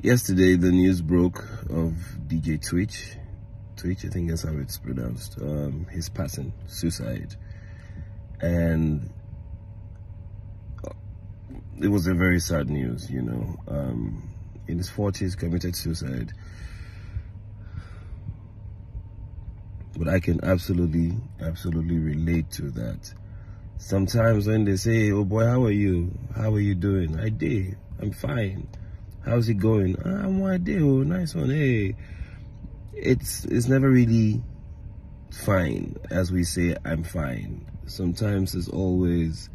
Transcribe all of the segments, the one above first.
yesterday the news broke of DJ Twitch. Twitch, I think that's how it's pronounced. Um, his passing, suicide, and uh, it was a very sad news. You know, um, in his forties, committed suicide. But I can absolutely, absolutely relate to that. Sometimes when they say, "Oh boy, how are you? How are you doing?" I did. I'm fine. How's it going? Ah, I'm day. Oh, nice one. Hey, it's it's never really fine as we say. I'm fine. Sometimes it's always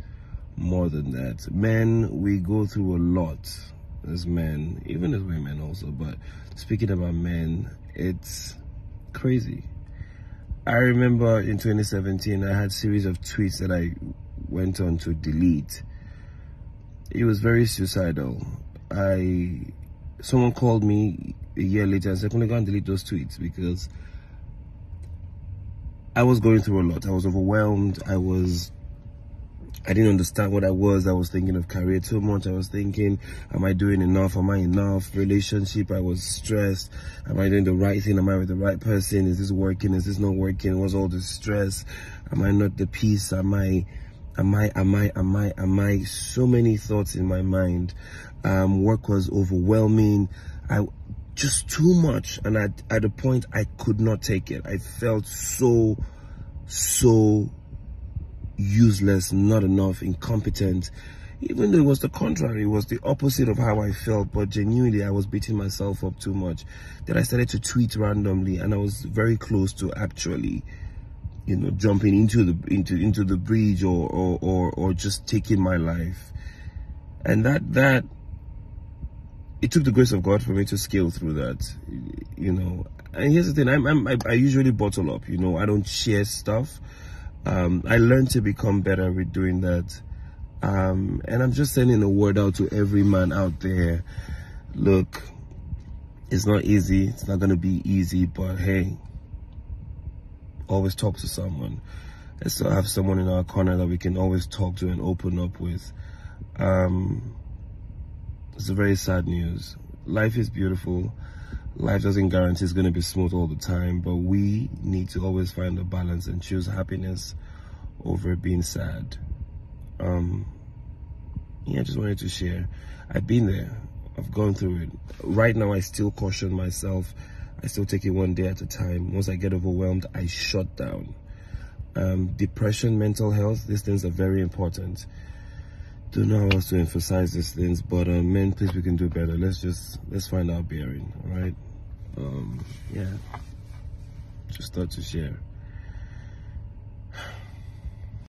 more than that. Men, we go through a lot as men, even as women also. But speaking about men, it's crazy. I remember in 2017, I had series of tweets that I went on to delete. It was very suicidal. I someone called me a year later and said, "Can I go and delete those tweets?" Because I was going through a lot. I was overwhelmed. I was I didn't understand what I was. I was thinking of career too much. I was thinking, am I doing enough? Am I enough? Relationship, I was stressed. Am I doing the right thing? Am I with the right person? Is this working? Is this not working? Was all the stress? Am I not the peace? Am I am I, am I, am I, am I, so many thoughts in my mind. Um, work was overwhelming. I, just too much. And at, at a point, I could not take it. I felt so, so useless, not enough, incompetent. Even though it was the contrary, it was the opposite of how I felt, but genuinely I was beating myself up too much. Then I started to tweet randomly and I was very close to actually you know, jumping into the into into the bridge or or or, or just taking my life. And that that it took the grace of God for me to scale through that, you know. And here's the thing: I'm, I'm I, I usually bottle up, you know. I don't share stuff. Um, I learned to become better with doing that. Um, and I'm just sending a word out to every man out there. Look, it's not easy. It's not gonna be easy, but hey, always talk to someone. Let's have someone in our corner that we can always talk to and open up with. Um, it's a very sad news. Life is beautiful. Life doesn't guarantee it's going to be smooth all the time, but we need to always find a balance and choose happiness over being sad. Um, yeah, I just wanted to share. I've been there. I've gone through it. Right now, I still caution myself I still take it one day at a time. Once I get overwhelmed, I shut down. Um, depression, mental health, these things are very important. Don't know how else to emphasize these things, but uh, men, please, we can do better. Let's just let's find our bearing. All right. Um, yeah. Just thought to share.